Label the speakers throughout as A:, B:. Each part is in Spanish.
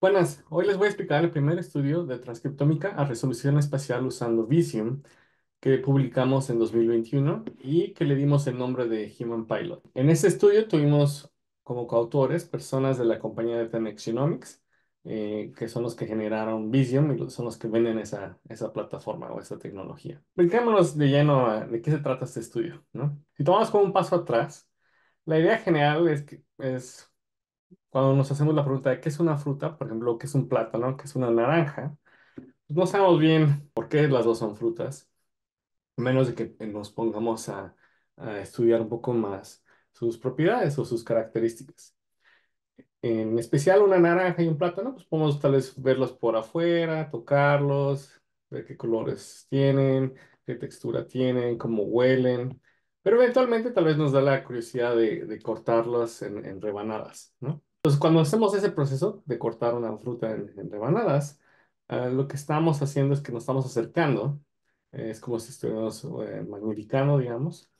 A: Buenas, hoy les voy a explicar el primer estudio de transcriptómica a resolución espacial usando Visium que publicamos en 2021 y que le dimos el nombre de Human Pilot. En este estudio tuvimos como coautores personas de la compañía de 10x Genomics, eh, que son los que generaron Visium y son los que venden esa, esa plataforma o esa tecnología. Brinquémonos de lleno a de qué se trata este estudio, ¿no? Si tomamos como un paso atrás, la idea general es que es cuando nos hacemos la pregunta de qué es una fruta, por ejemplo, qué es un plátano, qué es una naranja, pues no sabemos bien por qué las dos son frutas, menos de que nos pongamos a, estudiar un poco más sus propiedades o sus características. En especial una naranja y un plátano, pues podemos tal vez verlos por afuera, tocarlos, ver qué colores tienen, qué textura tienen, cómo huelen, pero eventualmente tal vez nos da la curiosidad de, cortarlos en rebanadas, ¿no? Entonces, cuando hacemos ese proceso de cortar una fruta en, en rebanadas, ah, lo que estamos haciendo es que nos estamos acercando, eh, es como si estuviéramos eh, magnificando, digamos,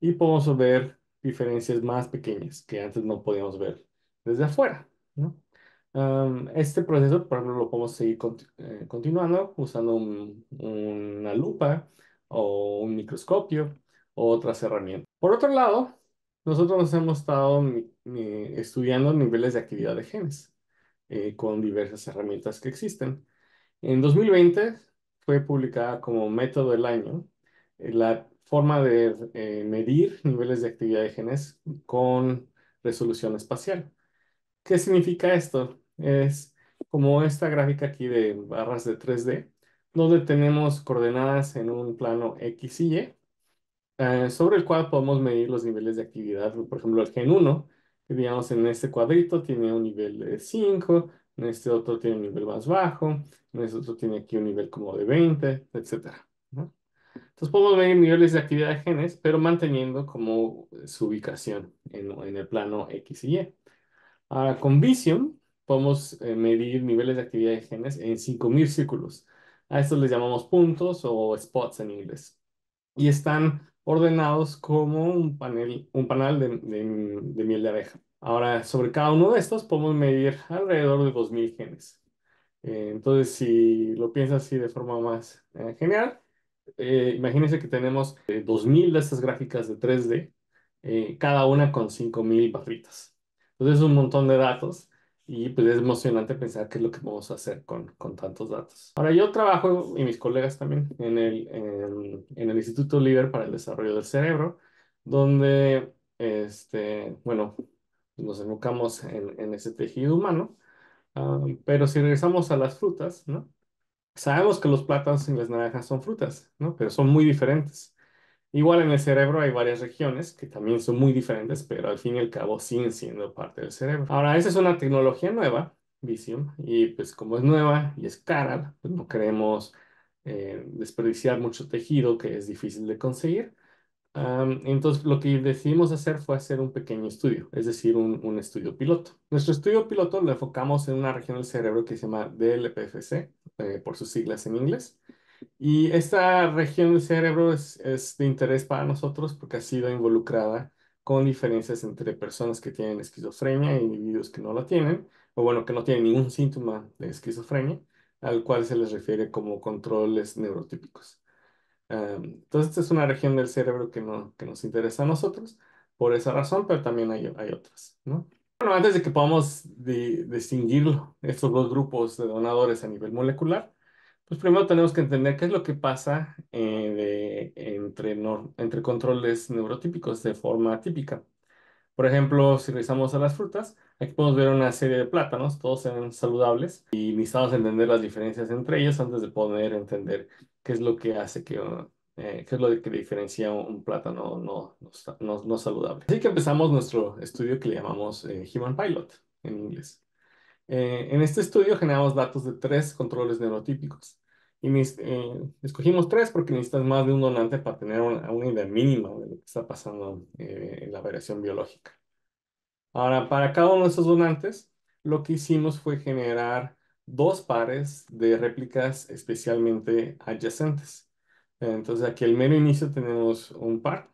A: y podemos ver diferencias más pequeñas que antes no podíamos ver desde afuera, ¿no? Am, este proceso, por ejemplo, lo podemos seguir eh, continuando usando un- una lupa o un microscopio o otras herramientas. Por otro lado, nosotros nos hemos estado mi- mi- estudiando niveles de actividad de genes eh, con diversas herramientas que existen. En 2020 fue publicada como método del año eh, la forma de eh, medir niveles de actividad de genes con resolución espacial. ¿Qué significa esto? Es como esta gráfica aquí de barras de 3D, donde tenemos coordenadas en un plano X y Y eh, sobre el cual podemos medir los niveles de actividad. Por ejemplo, el gen 1, que digamos en este cuadrito tiene un nivel de 5, en este otro tiene un nivel más bajo, en este otro tiene aquí un nivel como de 20, etcétera, ¿no? Entonces podemos medir niveles de actividad de genes, pero manteniendo como su ubicación en, en el plano X y Y. Ahora, con Visium podemos eh, medir niveles de actividad de genes en 5.000 círculos. A estos les llamamos puntos o spots en inglés y están ordenados como un panel, un panal de, de- de miel de abeja. Ahora, sobre cada uno de estos podemos medir alrededor de 2.000 genes. Eh, entonces, si lo piensas así de forma más eh, general, eh, imagínense que tenemos eh, 2.000 de estas gráficas de 3D, eh, cada una con 5.000 barritas. Entonces, es un montón de datos y pues es emocionante pensar qué es lo que vamos a hacer con, con tantos datos. Ahora, yo trabajo, y mis colegas también, en el, en, el Instituto Líder para el Desarrollo del Cerebro, donde, este, bueno, nos enfocamos en, en ese tejido humano. Ah, pero si regresamos a las frutas, ¿no? Sabemos que los plátanos y las naranjas son frutas, ¿no? Pero son muy diferentes. Igual en el cerebro hay varias regiones que también son muy diferentes, pero al fin y al cabo siguen siendo parte del cerebro. Ahora, esa es una tecnología nueva, Visium, y pues como es nueva y es cara, pues no queremos eh, desperdiciar mucho tejido que es difícil de conseguir. Am, entonces, lo que decidimos hacer fue hacer un pequeño estudio, es decir, un, un estudio piloto. Nuestro estudio piloto lo enfocamos en una región del cerebro que se llama DLPFC, eh, por sus siglas en inglés. Y esta región del cerebro es, es de interés para nosotros porque ha sido involucrada con diferencias entre personas que tienen esquizofrenia e individuos que no la tienen, o bueno, que no tienen ningún síntoma de esquizofrenia, al cual se les refiere como controles neurotípicos. Um, entonces, esta es una región del cerebro que, no, que nos interesa a nosotros por esa razón, pero también hay, hay otras, ¿no? Bueno, antes de que podamos di- distinguir estos dos grupos de donadores a nivel molecular, pues primero tenemos que entender qué es lo que pasa eh, de- entre, nor- entre controles neurotípicos de forma típica. Por ejemplo, si revisamos a las frutas, aquí podemos ver una serie de plátanos, todos eran saludables y necesitamos entender las diferencias entre ellos antes de poder entender qué es lo que hace que, eh, qué es lo que diferencia un plátano no, no, no- no saludable. Así que empezamos nuestro estudio que le llamamos eh, Human Pilot en inglés. Eh, en este estudio generamos datos de tres controles neurotípicos. Y eh, escogimos tres porque necesitas más de un donante para tener una, una idea mínima de lo que está pasando eh, en la variación biológica. Ahora, para cada uno de esos donantes, lo que hicimos fue generar dos pares de réplicas especialmente adyacentes. Entonces, aquí al mero inicio tenemos un par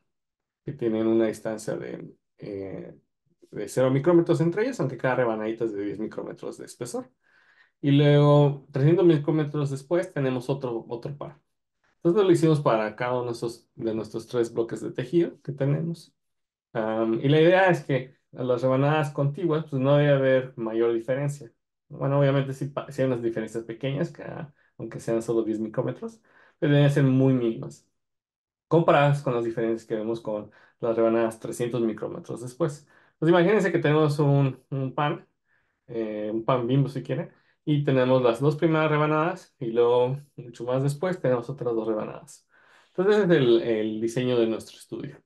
A: que tienen una distancia de, eh, de 0 micrómetros entre ellas, aunque cada rebanadita es de 10 micrómetros de espesor. y luego 300 micrómetros después tenemos otro, otro par. Entonces lo hicimos para cada uno de, esos, de nuestros tres bloques de tejido que tenemos. y la idea es que las rebanadas contiguas pues no debe haber mayor diferencia. Bueno, obviamente sí, sí hay unas diferencias pequeñas, que, aunque sean solo 10 micrómetros, pero deben ser muy mínimas comparadas con las diferencias que vemos con las rebanadas 300 micrómetros después. Pues imagínense que tenemos un, un pan, eh, un pan bimbo si quieren, y tenemos las dos primeras rebanadas y luego mucho más después tenemos otras dos rebanadas. Entonces es el, el diseño de nuestro estudio.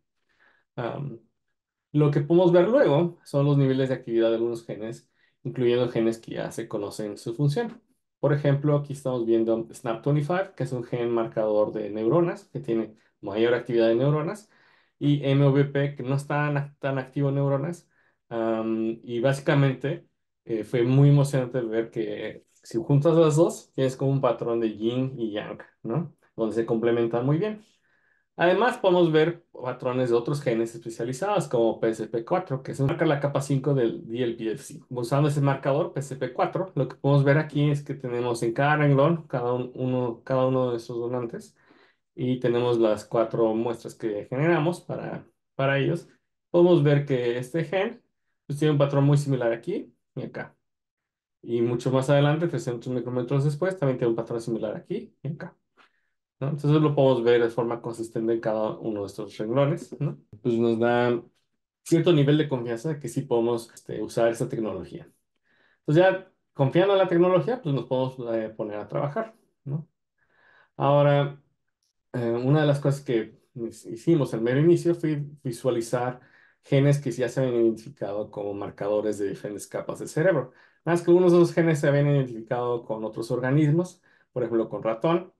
A: lo que podemos ver luego son los niveles de actividad de algunos genes, incluyendo genes que ya se conocen su función. Por ejemplo, aquí estamos viendo SNAP25, que es un gen marcador de neuronas, que tiene mayor actividad de neuronas, y MVP, que no está tan activo en neuronas. y básicamente eh, fue muy emocionante ver que si juntas las dos, tienes como un patrón de yin y yang, ¿no? Donde se complementan muy bien. Además, podemos ver patrones de otros genes especializados como PSP4, que se marca la capa 5 del DLPFC. Usando ese marcador PSP4, lo que podemos ver aquí es que tenemos en cada renglón cada uno, cada uno de esos donantes y tenemos las cuatro muestras que generamos para, para ellos. Podemos ver que este gen pues, tiene un patrón muy similar aquí y acá. Y mucho más adelante, 300 micrómetros después, también tiene un patrón similar aquí y acá. Entonces lo podemos ver de forma consistente en cada uno de estos renglones. ¿no? Pues nos da cierto nivel de confianza de que sí podemos este, usar esta tecnología. Entonces ya confiando en la tecnología, pues nos podemos eh, poner a trabajar. ¿no? Ahora, eh, una de las cosas que hicimos en mero inicio fue visualizar genes que ya se habían identificado como marcadores de diferentes capas del cerebro. Más que algunos de esos genes se habían identificado con otros organismos, por ejemplo con ratón,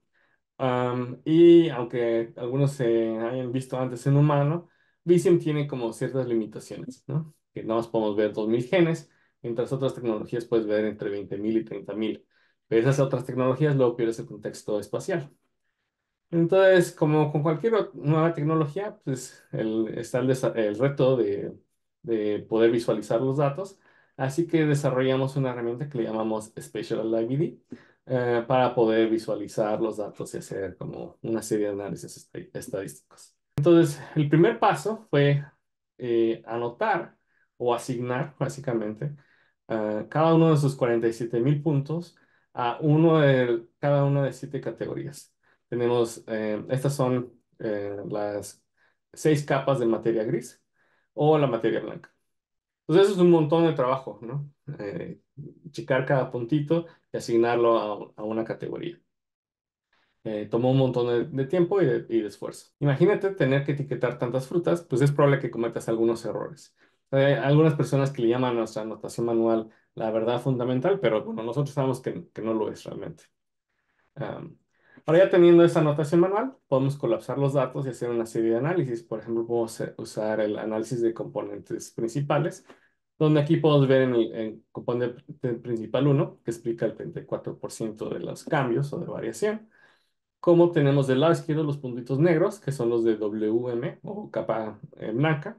A: y aunque algunos se hayan visto antes en humano, Visium tiene como ciertas limitaciones, ¿no? Que no más podemos ver 2.000 genes, mientras otras tecnologías puedes ver entre 20.000 y 30.000. Pero esas otras tecnologías luego pierdes el contexto espacial. Entonces, como con cualquier nueva tecnología, pues el, está el, reto de, de, poder visualizar los datos. Así que desarrollamos una herramienta que le llamamos Spatial IVD eh, para poder visualizar los datos y hacer como una serie de análisis estadísticos. Entonces, el primer paso fue eh, anotar o asignar, básicamente, eh, cada uno de esos 47 mil puntos a uno de cada una de siete categorías. Tenemos, eh, estas son eh, las seis capas de materia gris o la materia blanca. Entonces eso es un montón de trabajo, ¿no? Eh, checar cada puntito y asignarlo a, una categoría. tomó un montón de, tiempo y de, esfuerzo. Imagínate tener que etiquetar tantas frutas, pues es probable que cometas algunos errores. Hay algunas personas que le llaman a nuestra anotación manual la verdad fundamental, pero bueno, nosotros sabemos que, que no lo es realmente. Ahora ya teniendo esa anotación manual, podemos colapsar los datos y hacer una serie de análisis. Por ejemplo, podemos usar el análisis de componentes principales, donde aquí podemos ver en el componente principal 1, que explica el 34% de los cambios o de variación. Como tenemos del lado izquierdo los puntitos negros, que son los de WM o capa eh, blanca.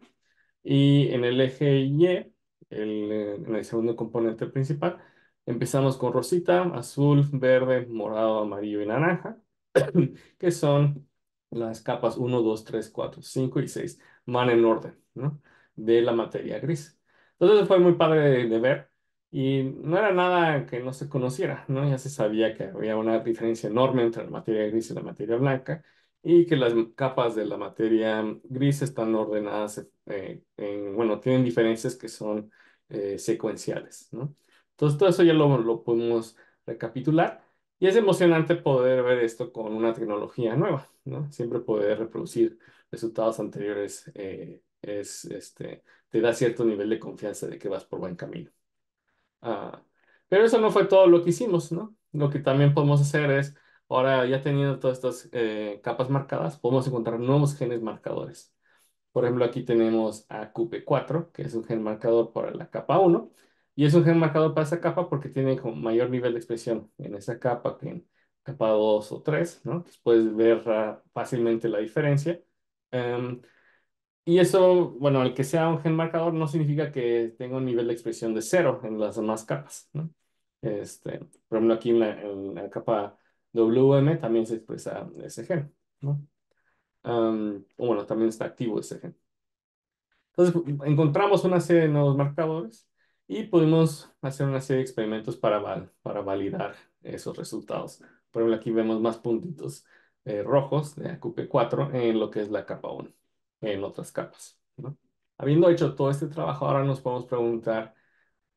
A: Y en el eje Y, el, eh, en el segundo componente principal, Empezamos con rosita, azul, verde, morado, amarillo y naranja, que son las capas 1, 2, 3, 4, 5 y 6. Van en orden, ¿no? De la materia gris. Entonces fue muy padre de, ver y no era nada que no se conociera, ¿no? Ya se sabía que había una diferencia enorme entre la materia gris y la materia blanca y que las capas de la materia gris están ordenadas, eh, en, bueno, tienen diferencias que son eh, secuenciales, ¿no? Entonces, todo eso ya lo, lo podemos recapitular. Y es emocionante poder ver esto con una tecnología nueva, ¿no? Siempre poder reproducir resultados anteriores eh, es, este, te da cierto nivel de confianza de que vas por buen camino. Ah, pero eso no fue todo lo que hicimos, ¿no? Lo que también podemos hacer es, ahora ya teniendo todas estas eh, capas marcadas, podemos encontrar nuevos genes marcadores. Por ejemplo, aquí tenemos a CUP4, que es un gen marcador para la capa 1, y es un gen marcado para esa capa porque tiene como mayor nivel de expresión en esa capa que en capa 2 o 3, ¿no? Entonces puedes ver fácilmente la diferencia. Em, y eso, bueno, el que sea un gen marcador no significa que tenga un nivel de expresión de cero en las demás capas, ¿no? Este, por ejemplo, aquí en la, en la capa WM también se expresa ese gen, ¿no? Um, bueno, también está activo ese gen. Entonces, encontramos una serie de nuevos marcadores y pudimos hacer una serie de experimentos para, para validar esos resultados. Por ejemplo, aquí vemos más puntitos eh, rojos de AQP4 en lo que es la capa 1, en otras capas. ¿no? Habiendo hecho todo este trabajo, ahora nos podemos preguntar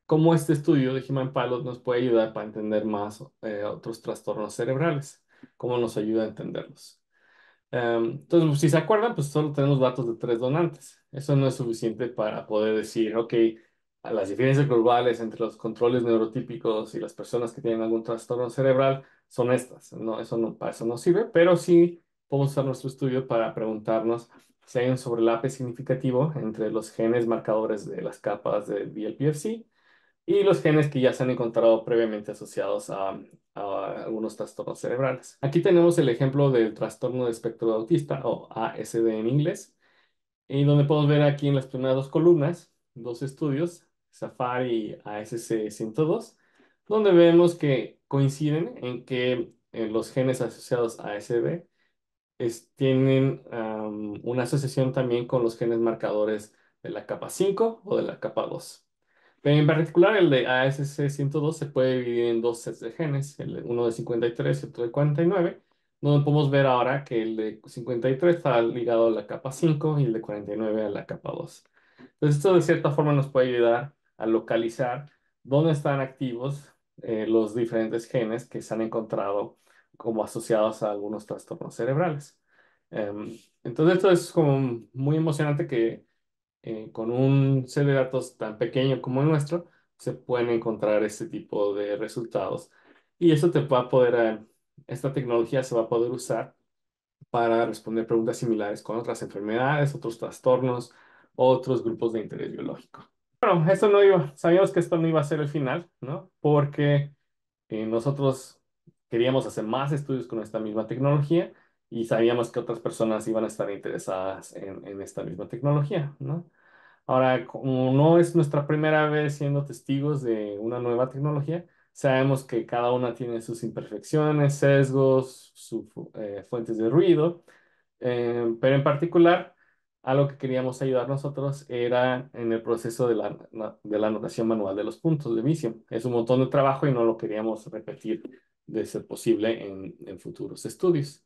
A: cómo este estudio de Human Pilot nos puede ayudar para entender más eh, otros trastornos cerebrales, cómo nos ayuda a entenderlos. Em, entonces, si se acuerdan, pues solo tenemos datos de tres donantes. Eso no es suficiente para poder decir, ok, las diferencias globales entre los controles neurotípicos y las personas que tienen algún trastorno cerebral son estas. No, eso no, para eso no sirve, pero sí podemos usar nuestro estudio para preguntarnos si hay un sobrelape significativo entre los genes marcadores de las capas del VLPFC y los genes que ya se han encontrado previamente asociados a, algunos trastornos cerebrales. Aquí tenemos el ejemplo del trastorno de espectro autista o ASD en inglés, y donde podemos ver aquí en las primeras dos columnas dos estudios, Safari ASC 102, donde vemos que coinciden en que eh, los genes asociados a ASD tienen una asociación también con los genes marcadores de la capa 5 o de la capa 2. Pero en particular el de ASC102 se puede dividir en dos sets de genes, el uno de 53 y otro de 49, donde podemos ver ahora que el de 53 está ligado a la capa 5 y el de 49 a la capa 2. Entonces esto de cierta forma nos puede ayudar a localizar dónde están activos eh, los diferentes genes que se han encontrado como asociados a algunos trastornos cerebrales. Em, entonces esto es como muy emocionante que eh, con un set de datos tan pequeño como el nuestro, se pueden encontrar este tipo de resultados. Y eso te va a poder, eh, esta tecnología se va a poder usar para responder preguntas similares con otras enfermedades, otros trastornos, otros grupos de interés biológico. Bueno, esto no iba, sabíamos que esto no iba a ser el final, ¿no? Porque eh, nosotros queríamos hacer más estudios con esta misma tecnología y sabíamos que otras personas iban a estar interesadas en, en esta misma tecnología, ¿no? Ahora, como no es nuestra primera vez siendo testigos de una nueva tecnología, sabemos que cada una tiene sus imperfecciones, sesgos, sus eh, fuentes de ruido, eh, pero en particular, a lo que queríamos ayudar nosotros era en el proceso de la, de la anotación manual de los puntos de visión. Es un montón de trabajo y no lo queríamos repetir de ser posible en, en futuros estudios.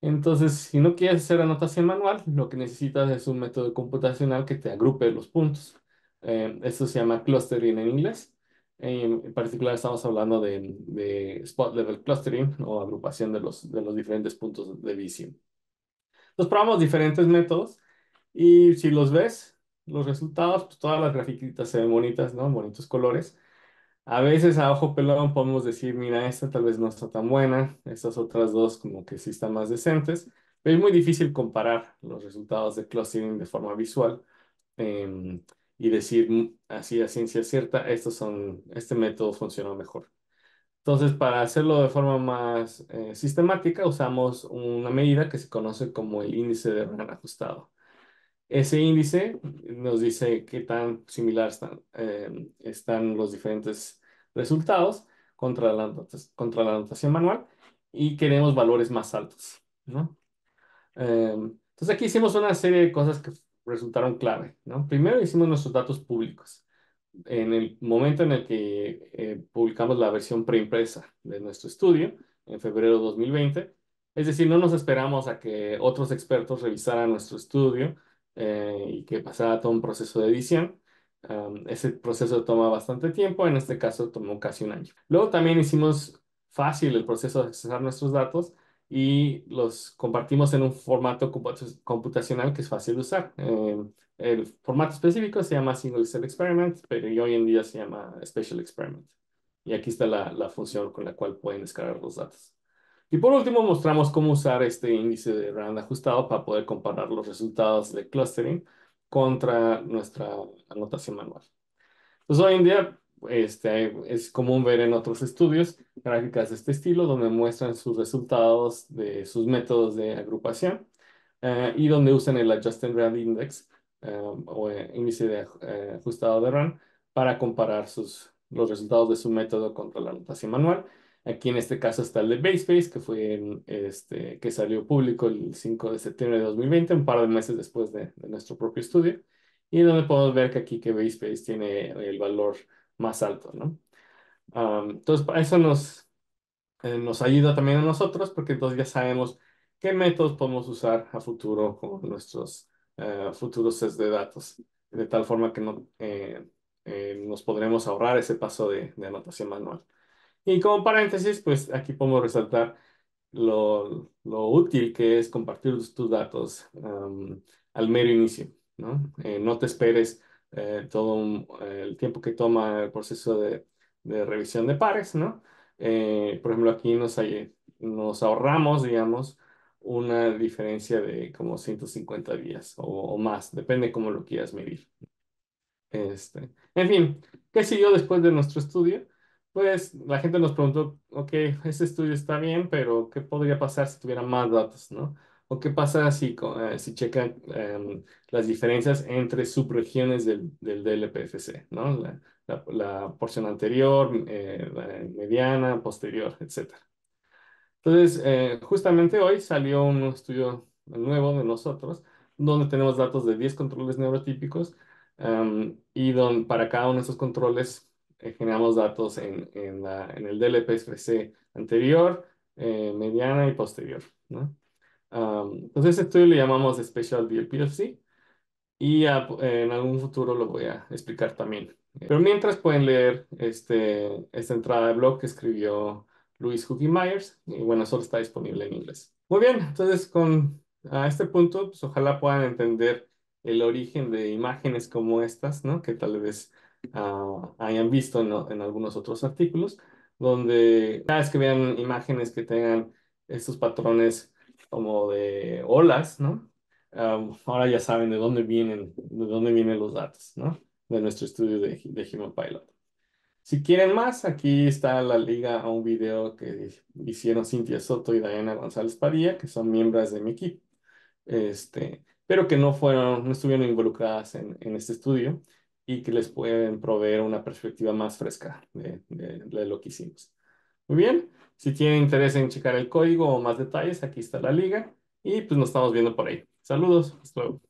A: Entonces, si no quieres hacer anotación manual, lo que necesitas es un método computacional que te agrupe los puntos. Eh, esto se llama clustering en inglés. en particular estamos hablando de, spot level clustering o agrupación de los, de los diferentes puntos de visión. Entonces probamos diferentes métodos y si los ves, los resultados, pues todas las grafiquitas se ven bonitas, ¿no? Bonitos colores. A veces a ojo pelón podemos decir, mira, esta tal vez no está tan buena, estas otras dos como que sí están más decentes, pero es muy difícil comparar los resultados de clustering de forma visual em, y decir mm, así a ciencia cierta, estos son, este método funcionó mejor. Entonces, para hacerlo de forma más eh, sistemática, usamos una medida que se conoce como el índice de RAN ajustado. Ese índice nos dice qué tan similar están, eh, están los diferentes resultados contra la, contra la manual y queremos valores más altos, ¿no? Eh, entonces aquí hicimos una serie de cosas que resultaron clave, ¿no? Primero hicimos nuestros datos públicos. En el momento en el que eh, publicamos la versión preimpresa de nuestro estudio, en febrero de 2020, es decir, no nos esperamos a que otros expertos revisaran nuestro estudio eh, y que pasara todo un proceso de edición. ese proceso toma bastante tiempo, en este caso tomó casi un año. Luego también hicimos fácil el proceso de accesar nuestros datos y los compartimos en un formato computacional que es fácil de usar. Em, el formato específico se llama Single Cell Experiment, pero hoy en día se llama Special Experiment. Y aquí está la, la función con la cual pueden descargar los datos. Y por último, mostramos cómo usar este índice de RAND ajustado para poder comparar los resultados de clustering contra nuestra anotación manual. Entonces, hoy en día este, es común ver en otros estudios gráficas de este estilo donde muestran sus resultados de sus métodos de agrupación eh, y donde usan el Adjusted Rand Index eh, o índice de, eh, ajustado de RAND para comparar sus, los resultados de su método contra la anotación manual. Aquí en este caso está el de BaseSpace, que fue este, que salió público el 5 de septiembre de 2020, un par de meses después de, nuestro propio estudio, y donde podemos ver que aquí que BaseSpace tiene el valor más alto, ¿no? entonces, eso nos, eh, nos ayuda también a nosotros, porque entonces ya sabemos qué métodos podemos usar a futuro con nuestros uh, futuros sets de datos, de tal forma que no, eh, eh, nos podremos ahorrar ese paso de, de, anotación manual. Y como paréntesis, pues aquí podemos resaltar lo, lo útil que es compartir tus datos um, al mero inicio, ¿no? no te esperes todo el tiempo que toma el proceso de, de revisión de pares, ¿no? por ejemplo, aquí nos, nos ahorramos, digamos, una diferencia de como 150 días o, más, depende cómo lo quieras medir. Este, en fin, ¿qué siguió después de nuestro estudio? Pues la gente nos preguntó, ok, ese estudio está bien, pero ¿qué podría pasar si tuviera más datos, no? ¿O qué pasa si, eh, si checan em, las diferencias entre subregiones del, del DLPFC, ¿no? La, porción anterior, eh, mediana, posterior, etcétera. Entonces, eh, justamente hoy salió un estudio nuevo de nosotros, donde tenemos datos de 10 controles neurotípicos y donde para cada uno de esos controles eh, generamos datos en, en, la, en el DLP-FC anterior, eh, mediana y posterior. ¿no? entonces, este estudio le llamamos Special DLPFC y en algún futuro lo voy a explicar también. Pero mientras pueden leer este, esta entrada de blog que escribió Luis Hookie Myers, y bueno, solo está disponible en inglés. Muy bien, entonces con a este punto, pues ojalá puedan entender el origen de imágenes como estas, ¿no? Que tal vez ah, hayan visto en, algunos otros artículos, donde cada vez que vean imágenes que tengan estos patrones como de olas, ¿no? ahora ya saben de dónde vienen, de dónde vienen los datos, ¿no? De nuestro estudio de, de Human Pilot. Si quieren más, aquí está la liga a un video que hicieron Cintia Soto y Diana González Padilla, que son miembros de mi equipo, este, pero que no fueron, no estuvieron involucradas en, este estudio y que les pueden proveer una perspectiva más fresca de, lo que hicimos. Muy bien, si tienen interés en checar el código o más detalles, aquí está la liga y pues nos estamos viendo por ahí. Saludos, hasta luego.